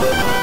Thank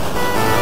it.